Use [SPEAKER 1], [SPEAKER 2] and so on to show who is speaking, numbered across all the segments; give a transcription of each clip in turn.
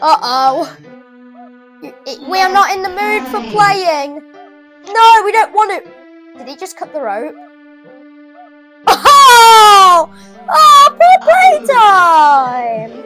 [SPEAKER 1] Uh-oh. We are not in the mood for playing. No, we don't want to. Did he just cut the rope? Oh! Oh, poor playtime!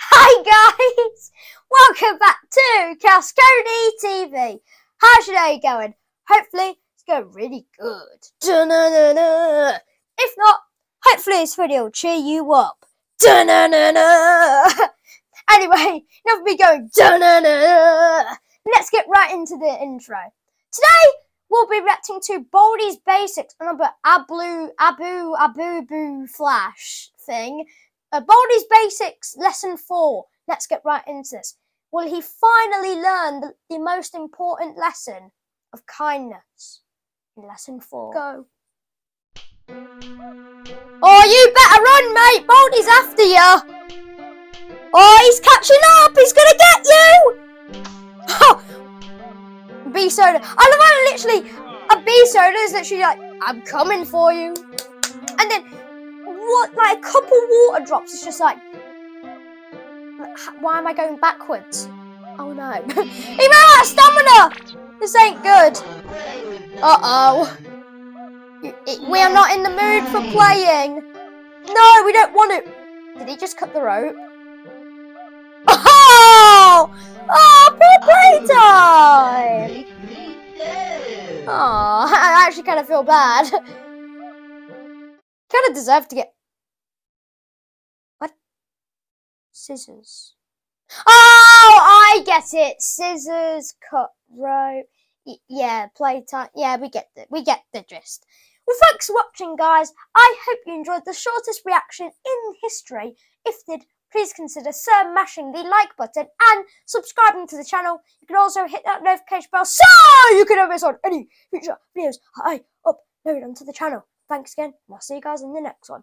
[SPEAKER 1] Hi guys! Welcome back to Chaos Cody TV. How's your day going? Hopefully going really good. Da-na-na-na. If not, hopefully this video will cheer you up. Da-na-na-na. Anyway, enough of me going da-na-na. Let's get right into the intro. Today we'll be reacting to Baldi's Basics, another Abu Abu AdoboFlash thing. Uh, Baldi's Basics Lesson 4. Let's get right into this. Will he finally learn the, the most important lesson of kindness in Lesson 4? Go. Oh, you better run, mate! Baldi's after you! Oh, he's catching up! He's gonna get you! Oh, BSODA. I love how literally a BSODA is literally like, I'm coming for you. And then what like a couple water drops It's just like why am I going backwards? Oh no. he ran out of stamina! This ain't good. Uh-oh. We are not in the mood for playing. No, we don't want to. Did he just cut the rope? Oh! Oh, playtime! Oh, I actually kind of feel bad. kind of deserve to get... What? Scissors. Oh, I get it. Scissors, cut rope. Yeah, playtime. Yeah, we get the we get the gist. Well, thanks for watching, guys. I hope you enjoyed the shortest reaction in history. If did, please consider smashing the like button and subscribing to the channel. You can also hit that notification bell so you can never miss on any future videos I upload onto the channel. Thanks again, and I'll see you guys in the next one.